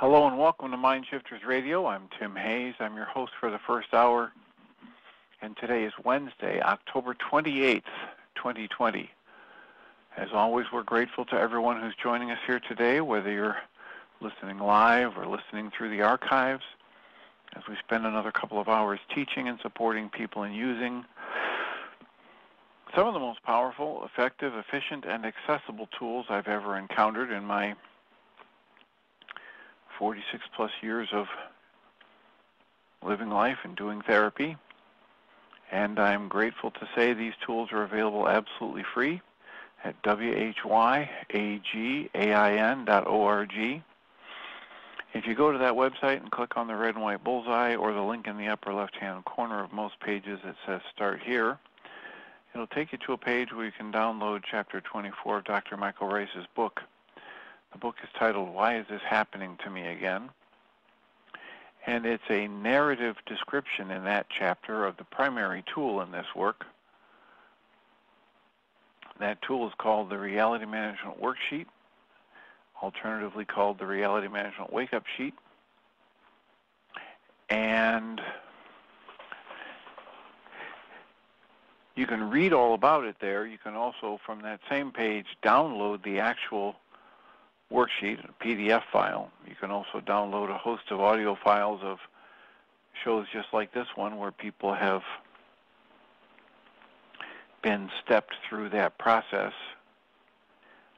Hello and welcome to Mind Shifters Radio. I'm Tim Hayes. I'm your host for the first hour. And today is Wednesday, October 28th, 2020. As always, we're grateful to everyone who's joining us here today, whether you're listening live or listening through the archives, as we spend another couple of hours teaching and supporting people in using some of the most powerful, effective, efficient, and accessible tools I've ever encountered in my 46 plus years of living life and doing therapy. And I'm grateful to say these tools are available absolutely free at whyagain.org. If you go to that website and click on the red and white bullseye or the link in the upper left-hand corner of most pages that says Start Here, it'll take you to a page where you can download Chapter 24 of Dr. Michael Ryce's book. The book is titled Why Is This Happening to Me Again? And it's a narrative description in that chapter of the primary tool in this work. That tool is called the Reality Management Worksheet, alternatively called the Reality Management Wake Up Sheet. And you can read all about it there. You can also, from that same page, download the actual worksheet, a PDF file. You can also download a host of audio files of shows just like this one where people have been stepped through that process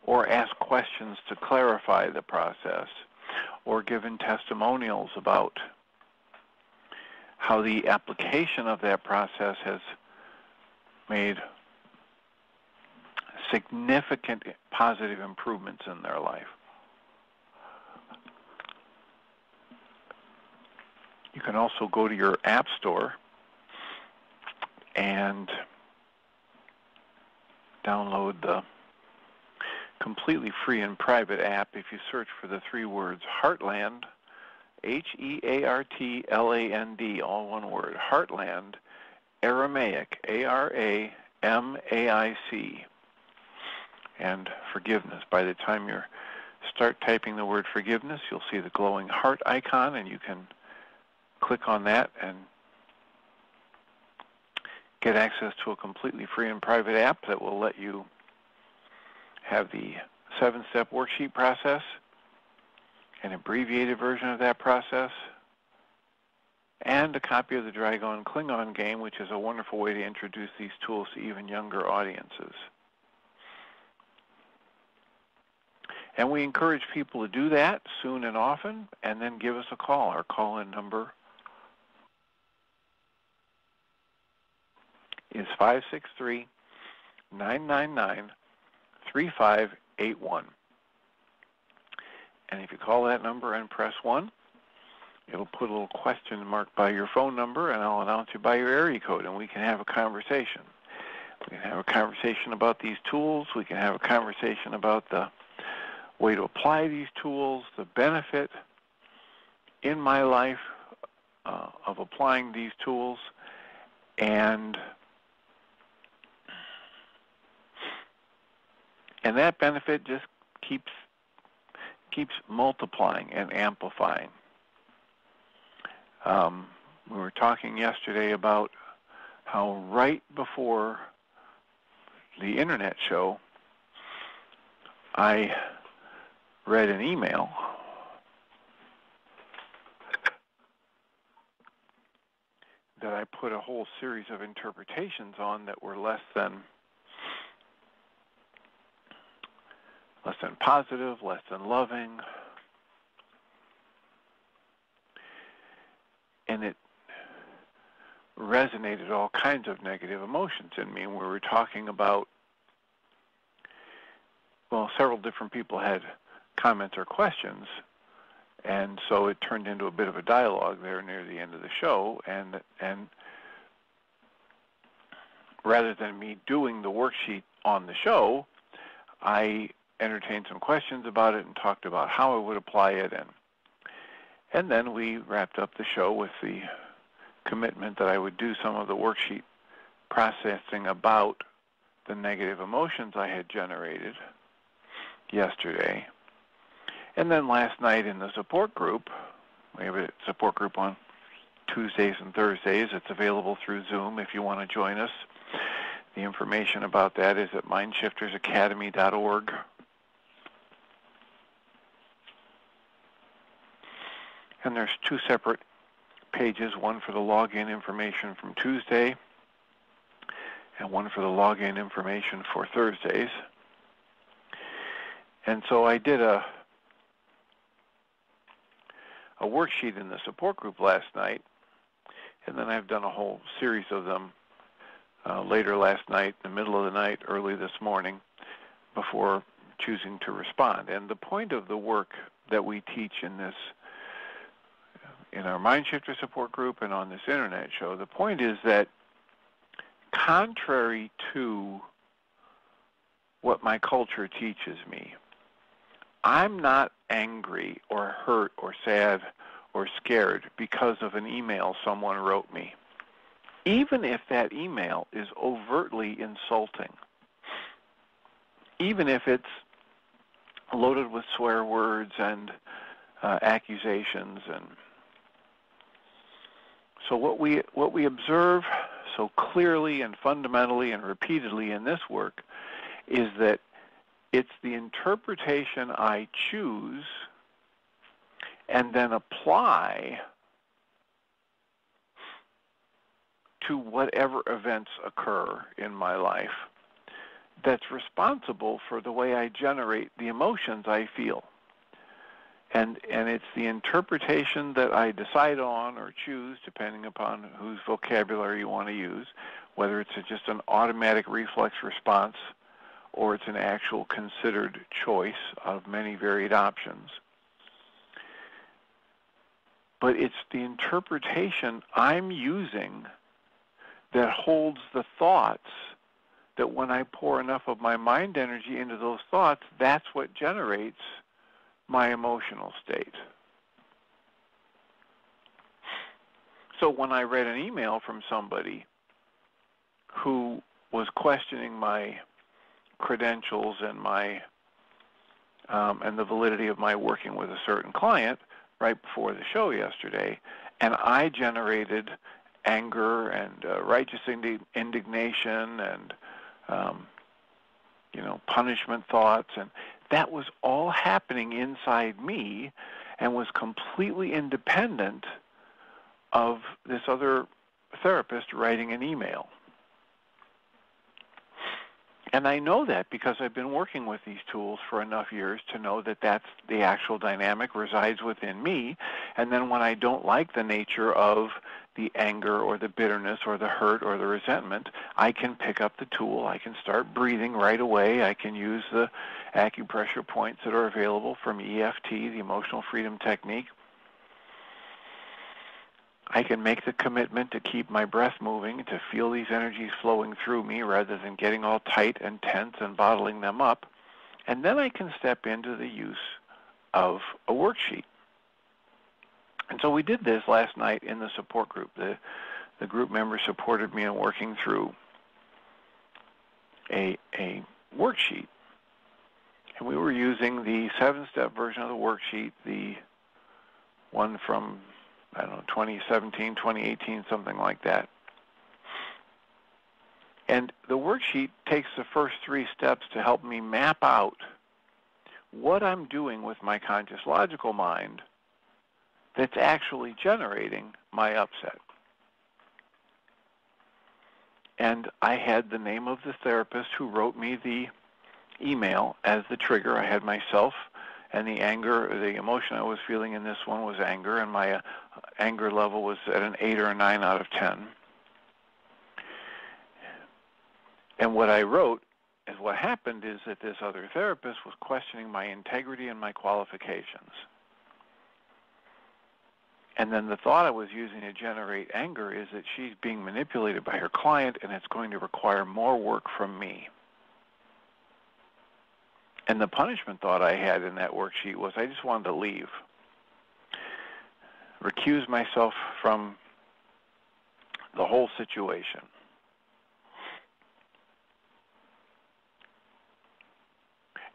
or asked questions to clarify the process or given testimonials about how the application of that process has made significant positive improvements in their life. You can also go to your app store and download the completely free and private app if you search for the three words Heartland, H E A R T L A N D, all one word, Heartland, Aramaic, A R A M A I C, and forgiveness. By the time you start typing the word forgiveness, you'll see the glowing heart icon, and you can click on that and get access to a completely free and private app that will let you have the seven-step worksheet process, an abbreviated version of that process, and a copy of the Dragon Klingon game, which is a wonderful way to introduce these tools to even younger audiences. And we encourage people to do that soon and often, and then give us a call. Our call-in number is 563 999 3581. And if you call that number and press 1, it'll put a little question mark by your phone number, and I'll announce you by your area code, and we can have a conversation. We can have a conversation about these tools. We can have a conversation about the way to apply these tools, the benefit in my life uh, of applying these tools, and and that benefit just keeps keeps multiplying and amplifying. Um, we were talking yesterday about how right before the internet show, I read an email that I put a whole series of interpretations on that were less than less than positive, less than loving. And it resonated all kinds of negative emotions in me. And we were talking about, well, several different people had comments or questions. And so it turned into a bit of a dialogue there near the end of the show. And, and rather than me doing the worksheet on the show, I entertained some questions about it and talked about how I would apply it and and then we wrapped up the show with the commitment that I would do some of the worksheet processing about the negative emotions I had generated yesterday. And then last night in the support group, we have a support group on Tuesdays and Thursdays. It's available through Zoom if you want to join us. The information about that is at mindshiftersacademy.org. And there's two separate pages, one for the login information from Tuesday and one for the login information for Thursdays. And so I did a a worksheet in the support group last night, and then I've done a whole series of them uh, later last night, in the middle of the night, early this morning, before choosing to respond. And the point of the work that we teach in this in our Mindshifter support group and on this internet show, the point is that contrary to what my culture teaches me, I'm not angry or hurt or sad or scared because of an email someone wrote me. Even if that email is overtly insulting, even if it's loaded with swear words and uh, accusations and so what we what we observe so clearly and fundamentally and repeatedly in this work is that it's the interpretation I choose and then apply to whatever events occur in my life that's responsible for the way I generate the emotions I feel. And, and it's the interpretation that I decide on or choose, depending upon whose vocabulary you want to use, whether it's just an automatic reflex response or it's an actual considered choice of many varied options. But it's the interpretation I'm using that holds the thoughts that when I pour enough of my mind energy into those thoughts, that's what generates my emotional state. So when I read an email from somebody who was questioning my credentials and my um, and the validity of my working with a certain client right before the show yesterday, and I generated anger and uh, righteous indignation and um, you know punishment thoughts, and that was all happening inside me, and was completely independent of this other therapist writing an email. And I know that because I've been working with these tools for enough years to know that that's the actual dynamic resides within me. And then when I don't like the nature of the anger or the bitterness or the hurt or the resentment, I can pick up the tool. I can start breathing right away. I can use the acupressure points that are available from EFT, the Emotional Freedom Technique. I can make the commitment to keep my breath moving, to feel these energies flowing through me rather than getting all tight and tense and bottling them up. And then I can step into the use of a worksheet. And so we did this last night in the support group. The, the group members supported me in working through a, a worksheet. And we were using the seven step version of the worksheet, the one from I don't know, 2017, 2018, something like that. And the worksheet takes the first three steps to help me map out what I'm doing with my conscious logical mind that's actually generating my upset. And I had the name of the therapist who wrote me the email as the trigger. I had myself and the anger, the emotion I was feeling in this one was anger, and my uh, anger level was at an 8 or a 9 out of 10. And what I wrote is what happened is that this other therapist was questioning my integrity and my qualifications. And then the thought I was using to generate anger is that she's being manipulated by her client and it's going to require more work from me. And the punishment thought I had in that worksheet was I just wanted to leave, recuse myself from the whole situation.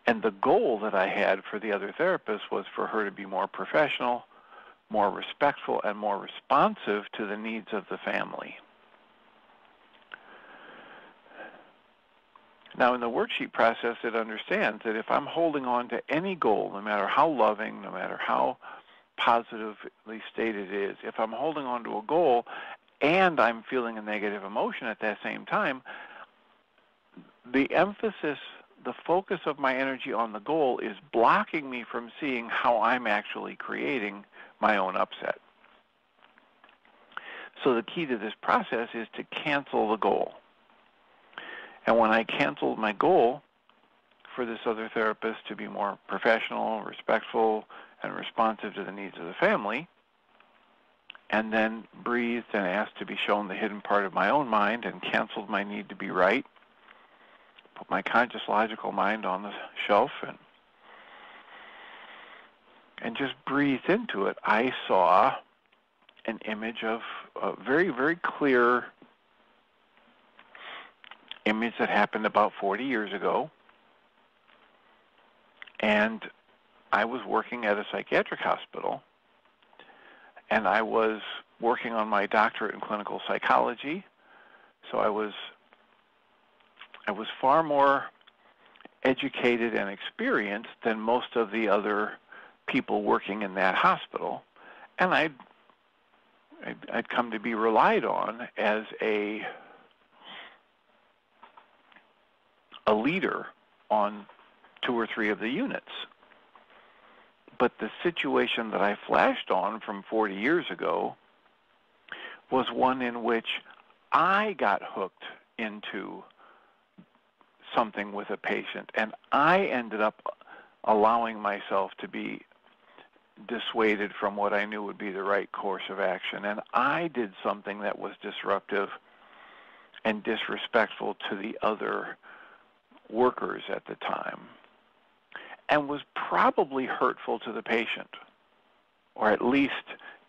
And the goal that I had for the other therapist was for her to be more professional, more respectful, and more responsive to the needs of the family. Now, in the worksheet process, it understands that if I'm holding on to any goal, no matter how loving, no matter how positively stated it is, if I'm holding on to a goal and I'm feeling a negative emotion at that same time, the emphasis, the focus of my energy on the goal is blocking me from seeing how I'm actually creating my own upset. So the key to this process is to cancel the goal. And when I canceled my goal for this other therapist to be more professional, respectful, and responsive to the needs of the family, and then breathed and asked to be shown the hidden part of my own mind and canceled my need to be right, put my conscious logical mind on the shelf and and just breathed into it, I saw an image of a very, very clear image that happened about 40 years ago. And I was working at a psychiatric hospital, and I was working on my doctorate in clinical psychology. So I was I was far more educated and experienced than most of the other people working in that hospital, and I'd I'd, I'd come to be relied on as a a leader on two or three of the units. But the situation that I flashed on from 40 years ago was one in which I got hooked into something with a patient and I ended up allowing myself to be dissuaded from what I knew would be the right course of action. And I did something that was disruptive and disrespectful to the other workers at the time and was probably hurtful to the patient or at least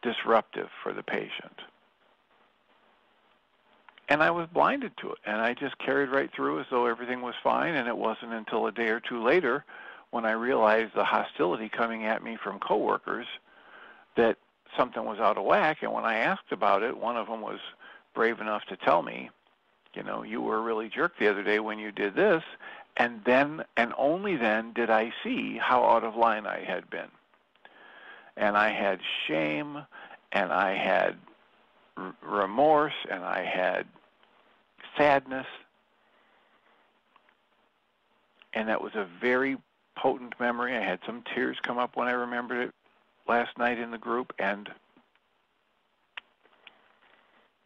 disruptive for the patient. And I was blinded to it, and I just carried right through as though everything was fine, and it wasn't until a day or two later when I realized the hostility coming at me from coworkers that something was out of whack. And when I asked about it, one of them was brave enough to tell me, you know, you were a really jerk the other day when you did this. And then, and only then, did I see how out of line I had been. And I had shame, and I had r- remorse, and I had sadness. And that was a very potent memory. I had some tears come up when I remembered it last night in the group, and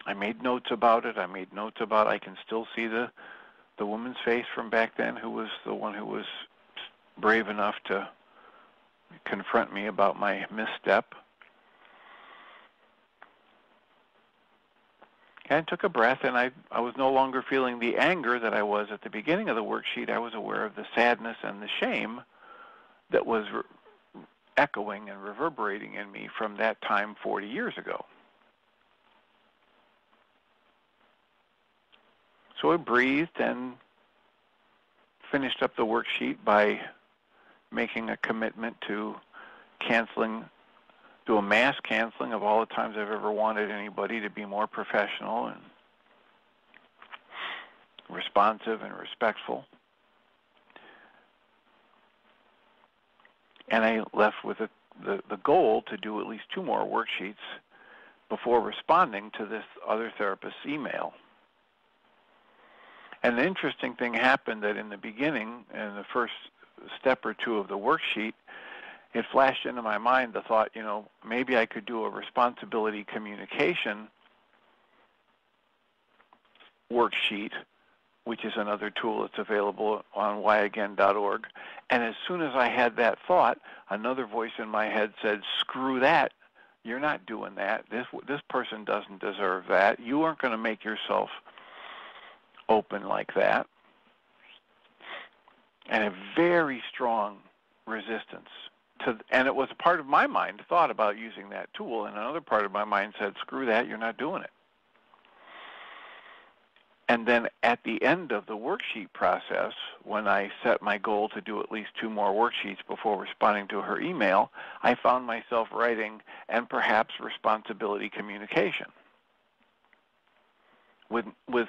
I made notes about it. I made notes about. I can still see the the woman's face from back then, who was the one who was brave enough to confront me about my misstep. And took a breath, and I, I was no longer feeling the anger that I was at the beginning of the worksheet. I was aware of the sadness and the shame that was re- echoing and reverberating in me from that time 40 years ago. So I breathed and finished up the worksheet by making a commitment to canceling do a mass canceling of all the times I've ever wanted anybody to be more professional and responsive and respectful. And I left with a, the, the goal to do at least two more worksheets before responding to this other therapist's email. And the interesting thing happened that in the beginning, in the first step or two of the worksheet, it flashed into my mind the thought, you know, maybe I could do a responsibility communication worksheet, which is another tool that's available on whyagain.org. And as soon as I had that thought, another voice in my head said, "Screw that. You're not doing that. This this person doesn't deserve that. You aren't going to make yourself open like that." And a very strong resistance to, and it was a part of my mind thought about using that tool, and another part of my mind said, "Screw that, you're not doing it." And then at the end of the worksheet process, when I set my goal to do at least two more worksheets before responding to her email, I found myself writing and perhaps responsibility communication with with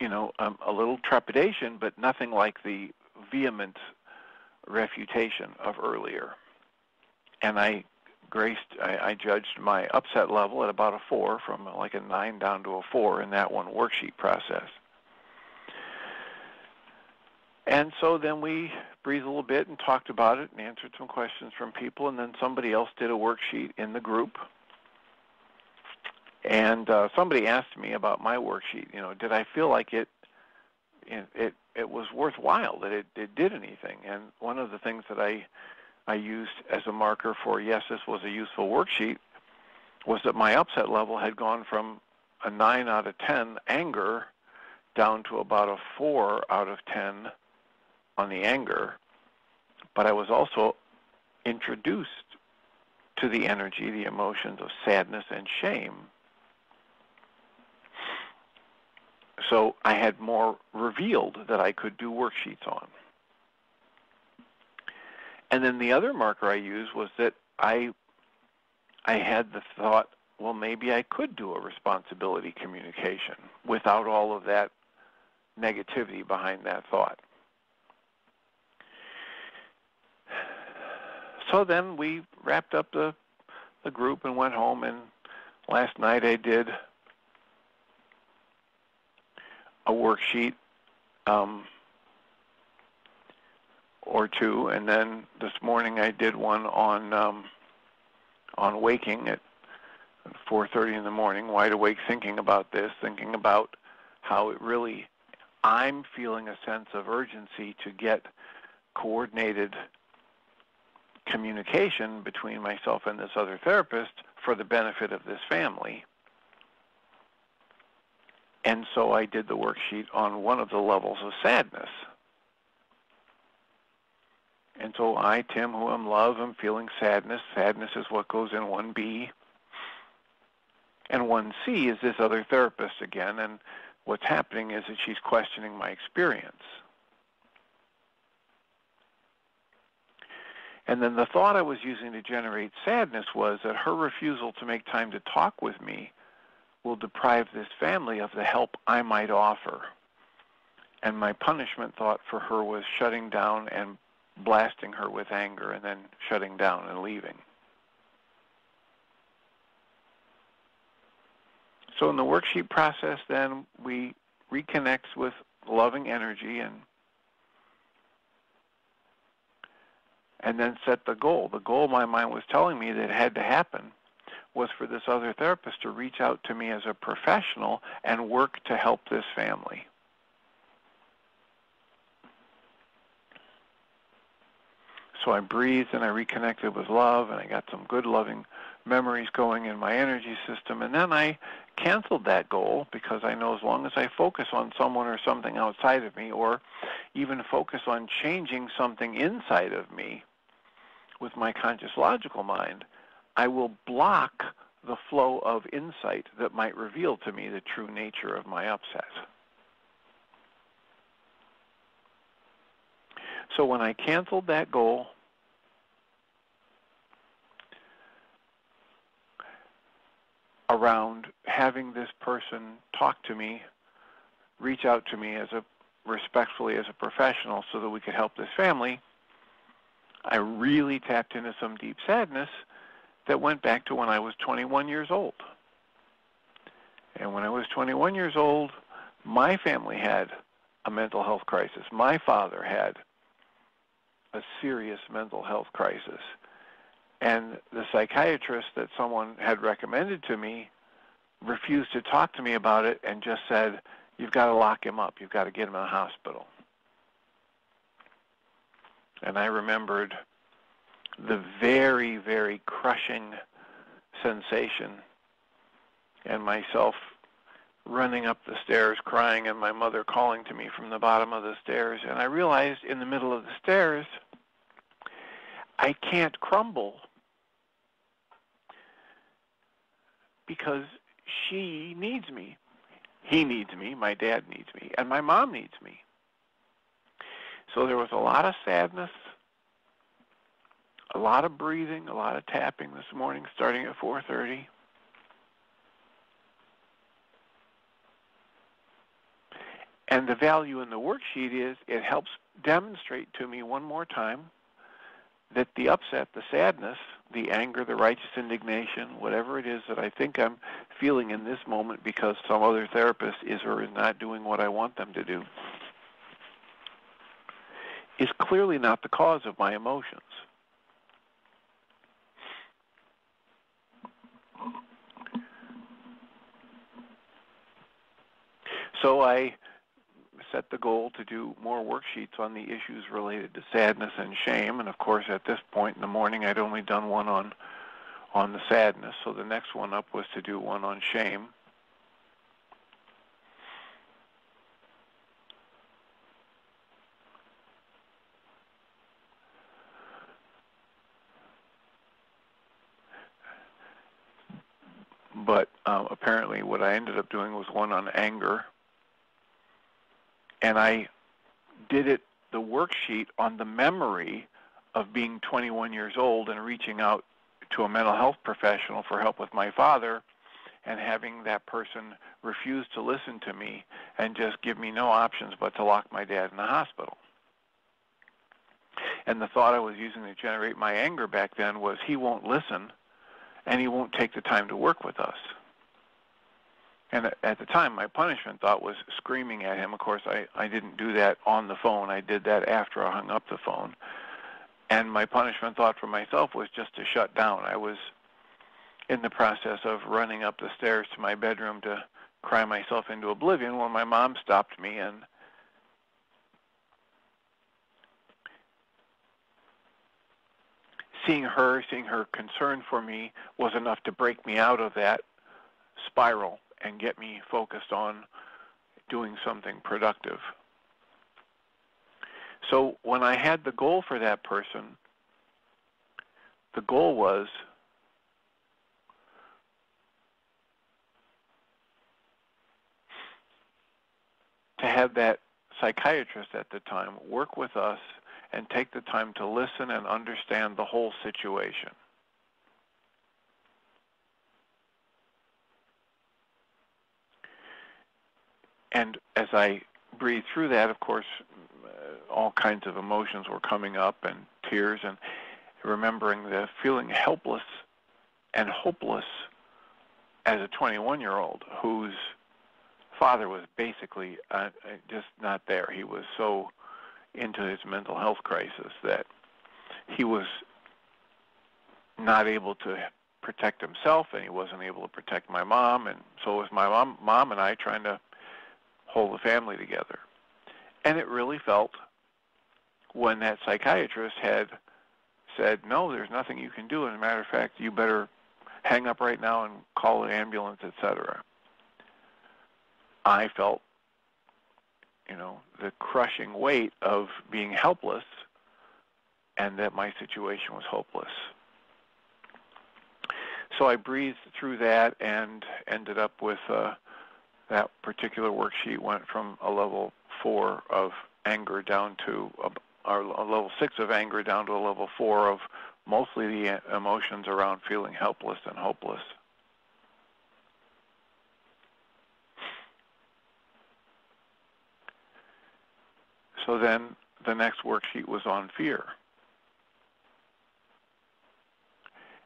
you know um, a little trepidation, but nothing like the vehement refutation of earlier. And I graced, I, I judged my upset level at about a four, from like a nine down to a four in that one worksheet process. And so then we breathed a little bit and talked about it and answered some questions from people, and then somebody else did a worksheet in the group. And uh, somebody asked me about my worksheet. You know, did I feel like it, it, it, it was worthwhile, that it, it did anything? And one of the things that I I used as a marker for yes, this was a useful worksheet was that my upset level had gone from a 9 out of 10 anger down to about a 4 out of 10 on the anger. But I was also introduced to the energy, the emotions of sadness and shame. So I had more revealed that I could do worksheets on. And then the other marker I used was that I I had the thought, well, maybe I could do a responsibility communication without all of that negativity behind that thought. So then we wrapped up the the group and went home and last night I did a worksheet um, or two, and then this morning I did one on um, on waking at 4:30 in the morning, wide awake, thinking about this, thinking about how it really I'm feeling a sense of urgency to get coordinated communication between myself and this other therapist for the benefit of this family. And so I did the worksheet on one of the levels of sadness. And so I, Tim, who am love, am feeling sadness. Sadness is what goes in 1B. And 1C is this other therapist again, and what's happening is that she's questioning my experience. And then the thought I was using to generate sadness was that her refusal to make time to talk with me will deprive this family of the help I might offer. And my punishment thought for her was shutting down and blasting her with anger and then shutting down and leaving. So in the worksheet process, then we reconnect with loving energy and and then set the goal. The goal my mind was telling me that had to happen was for this other therapist to reach out to me as a professional and work to help this family. So I breathed and I reconnected with love and I got some good loving memories going in my energy system. And then I canceled that goal because I know as long as I focus on someone or something outside of me or even focus on changing something inside of me with my conscious logical mind, I will block the flow of insight that might reveal to me the true nature of my upset. So when I canceled that goal, around having this person talk to me, reach out to me as a respectfully as a professional so that we could help this family, I really tapped into some deep sadness that went back to when I was 21 years old. And when I was 21 years old, my family had a mental health crisis. My father had a serious mental health crisis. And the psychiatrist that someone had recommended to me refused to talk to me about it and just said, You've got to lock him up. You've got to get him in the hospital. And I remembered the very, very crushing sensation and myself running up the stairs crying and my mother calling to me from the bottom of the stairs. And I realized in the middle of the stairs, I can't crumble because she needs me. he needs me, my dad needs me, and my mom needs me. So there was a lot of sadness, a lot of breathing, a lot of tapping this morning starting at 4:30. And the value in the worksheet is it helps demonstrate to me one more time that the upset, the sadness, the anger, the righteous indignation, whatever it is that I think I'm feeling in this moment because some other therapist is or is not doing what I want them to do, is clearly not the cause of my emotions. So I set the goal to do more worksheets on the issues related to sadness and shame. And of course, at this point in the morning, I'd only done one on on the sadness. So the next one up was to do one on shame. But um, apparently, what I ended up doing was one on anger and I did it the worksheet on the memory of being 21 years old and reaching out to a mental health professional for help with my father and having that person refuse to listen to me and just give me no options but to lock my dad in the hospital. And the thought I was using to generate my anger back then was he won't listen and he won't take the time to work with us. And at the time, my punishment thought was screaming at him. Of course, I, I didn't do that on the phone. I did that after I hung up the phone. And my punishment thought for myself was just to shut down. I was in the process of running up the stairs to my bedroom to cry myself into oblivion when my mom stopped me and seeing her, seeing her concern for me was enough to break me out of that spiral and get me focused on doing something productive. So when I had the goal for that person, the goal was to have that psychiatrist at the time work with us and take the time to listen and understand the whole situation. And as I breathed through that, of course, uh, all kinds of emotions were coming up and tears and remembering the feeling helpless and hopeless as a 21 year old whose father was basically uh, uh, just not there. He was so into his mental health crisis that he was not able to protect himself and he wasn't able to protect my mom and so was my mom mom and I trying to hold the family together. And it really felt when that psychiatrist had said, no, there's nothing you can do. As a matter of fact, you better hang up right now and call an ambulance, etc. I felt, you know, the crushing weight of being helpless and that my situation was hopeless. So I breathed through that and ended up with uh, that particular worksheet went from a level four of anger down to a, a level six of anger down to a level four of mostly the emotions around feeling helpless and hopeless. So then the next worksheet was on fear.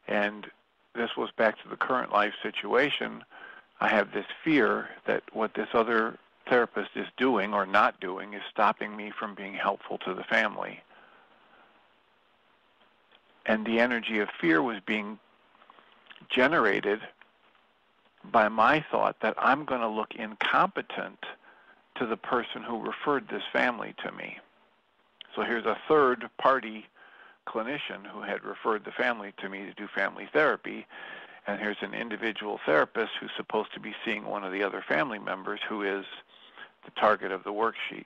And this was back to the current life situation I have this fear that what this other therapist is doing or not doing is stopping me from being helpful to the family. And the energy of fear was being generated by my thought that I'm going to look incompetent to the person who referred this family to me. So here's a third party clinician who had referred the family to me to do family therapy and here's an individual therapist who's supposed to be seeing one of the other family members who is the target of the worksheet.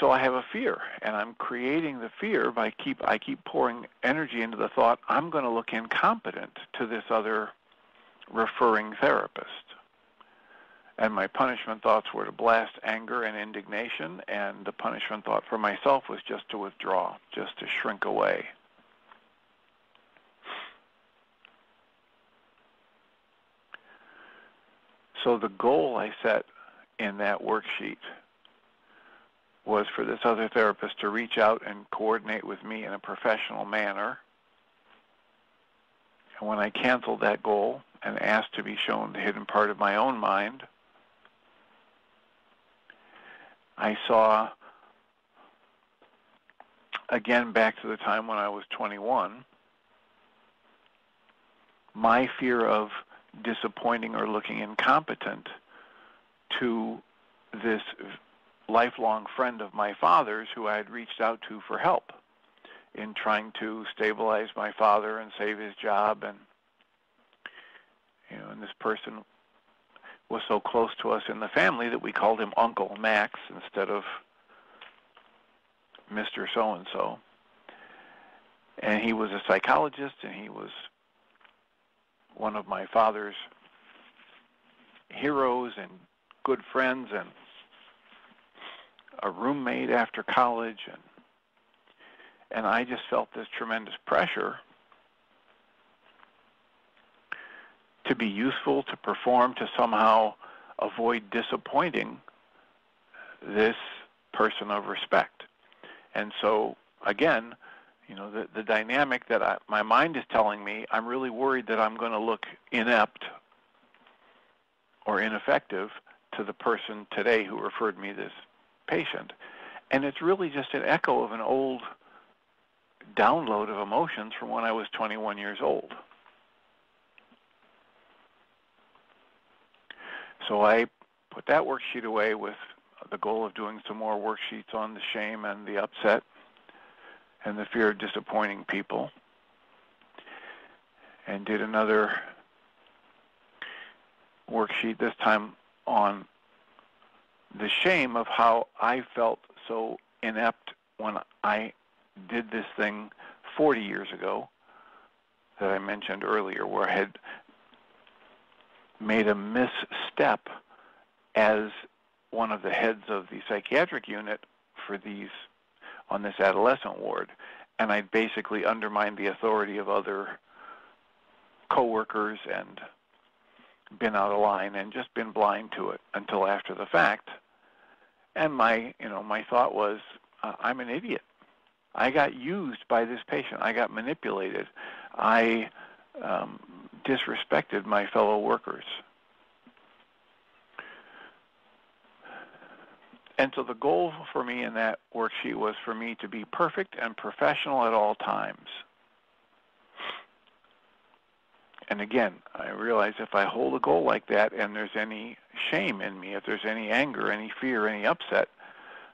So I have a fear, and I'm creating the fear by keep I keep pouring energy into the thought I'm going to look incompetent to this other referring therapist. And my punishment thoughts were to blast anger and indignation, and the punishment thought for myself was just to withdraw, just to shrink away. So the goal I set in that worksheet was for this other therapist to reach out and coordinate with me in a professional manner. And when I canceled that goal and asked to be shown the hidden part of my own mind, I saw, again back to the time when I was 21, my fear of disappointing or looking incompetent to this lifelong friend of my father's who I had reached out to for help in trying to stabilize my father and save his job and you know and this person was so close to us in the family that we called him Uncle Max instead of Mr. So and so. And he was a psychologist and he was one of my father's heroes and good friends and a roommate after college and and I just felt this tremendous pressure to be useful, to perform, to somehow avoid disappointing this person of respect. And so again, you know, the, the dynamic that I, my mind is telling me, I'm really worried that I'm going to look inept or ineffective to the person today who referred me this patient. And it's really just an echo of an old download of emotions from when I was 21 years old. So I put that worksheet away with the goal of doing some more worksheets on the shame and the upset and the fear of disappointing people. And did another worksheet, this time on the shame of how I felt so inept when I did this thing 40 years ago that I mentioned earlier, where I had made a misstep as one of the heads of the psychiatric unit for these on this adolescent ward, and I'd basically undermined the authority of other coworkers and been out of line and just been blind to it until after the fact. And my, you know, my thought was, uh, I'm an idiot. I got used by this patient. I got manipulated. I um, disrespected my fellow workers. And so the goal for me in that worksheet was for me to be perfect and professional at all times. And again, I realize if I hold a goal like that and there's any shame in me, if there's any anger, any fear, any upset,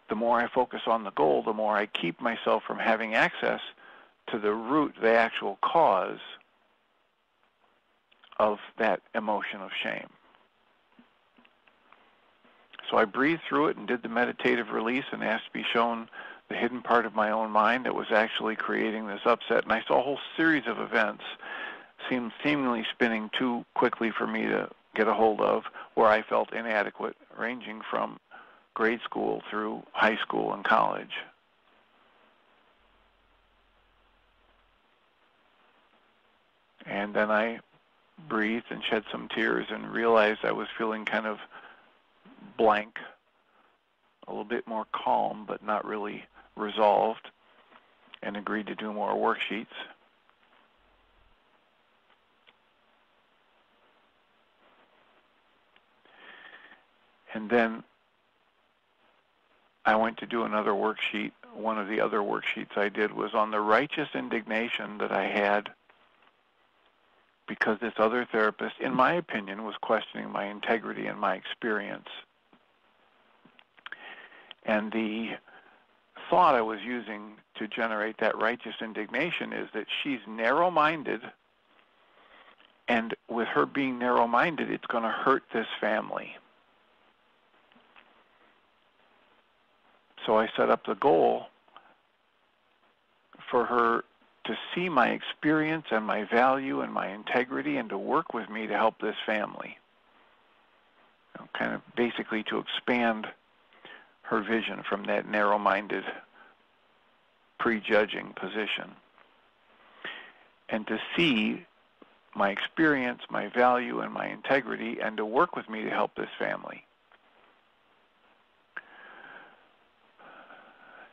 the more I focus on the goal, the more I keep myself from having access to the root, the actual cause of that emotion of shame. So I breathed through it and did the meditative release and asked to be shown the hidden part of my own mind that was actually creating this upset. And I saw a whole series of events seemed seemingly spinning too quickly for me to get a hold of where I felt inadequate, ranging from grade school through high school and college. And then I breathed and shed some tears and realized I was feeling kind of blank, a little bit more calm, but not really resolved, and agreed to do more worksheets. And then I went to do another worksheet. One of the other worksheets I did was on the righteous indignation that I had because this other therapist, in my opinion, was questioning my integrity and my experience. And the thought I was using to generate that righteous indignation is that she's narrow minded, and with her being narrow minded, it's going to hurt this family. So I set up the goal for her to see my experience and my value and my integrity and to work with me to help this family. You know, kind of basically to expand her vision from that narrow-minded, prejudging position. And to see my experience, my value, and my integrity, and to work with me to help this family.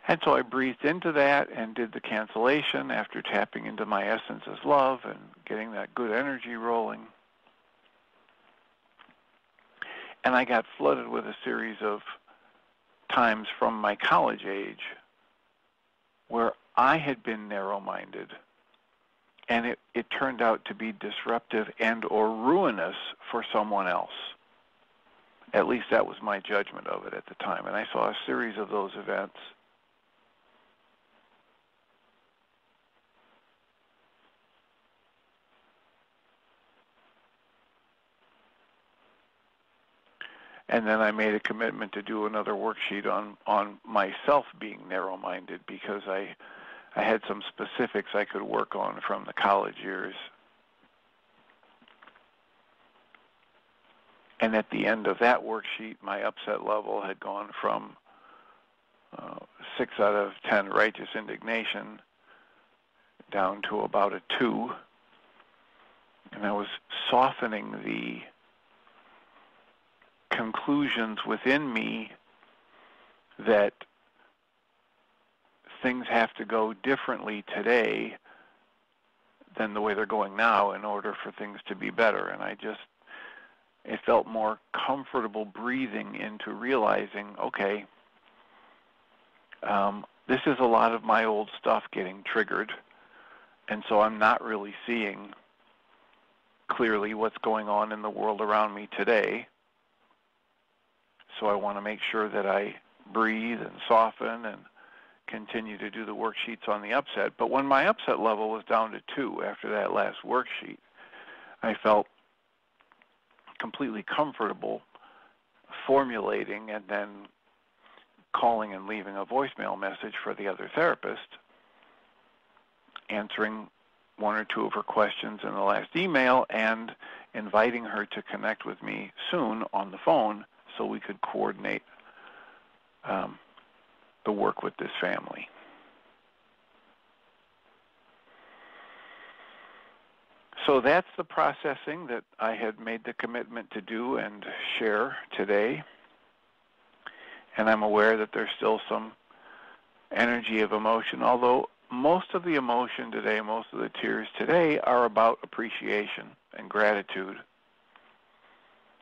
And so I breathed into that and did the cancellation after tapping into my essence as love and getting that good energy rolling. And I got flooded with a series of times from my college age where I had been narrow-minded and it, it turned out to be disruptive and or ruinous for someone else. At least that was my judgment of it at the time. And I saw a series of those events. And then I made a commitment to do another worksheet on, on myself being narrow-minded because I I had some specifics I could work on from the college years. And at the end of that worksheet, my upset level had gone from uh, 6 out of 10 righteous indignation down to about a 2. And I was softening the conclusions within me that things have to go differently today than the way they're going now in order for things to be better. And I just, it felt more comfortable breathing into realizing, okay, um, this is a lot of my old stuff getting triggered, and so I'm not really seeing clearly what's going on in the world around me today. So I want to make sure that I breathe and soften and continue to do the worksheets on the upset. But when my upset level was down to two after that last worksheet, I felt completely comfortable formulating and then calling and leaving a voicemail message for the other therapist, answering one or two of her questions in the last email, and inviting her to connect with me soon on the phone so we could coordinate um, the work with this family. So that's the processing that I had made the commitment to do and share today. And I'm aware that there's still some energy of emotion, although most of the emotion today, most of the tears today are about appreciation and gratitude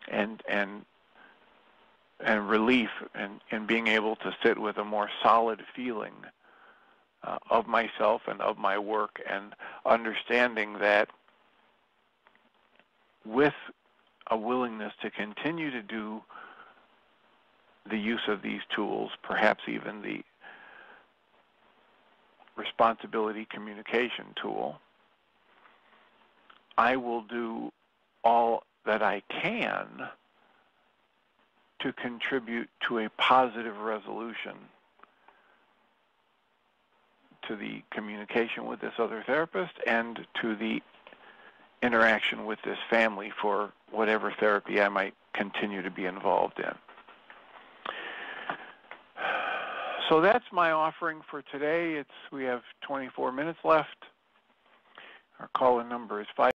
and and and relief and, being able to sit with a more solid feeling uh, of myself and of my work and understanding that with a willingness to continue to do the use of these tools, perhaps even the responsibility communication tool, I will do all that I can to contribute to a positive resolution to the communication with this other therapist and to the interaction with this family for whatever therapy I might continue to be involved in. So that's my offering for today. It's we have 24 minutes left. Our call-in number is 5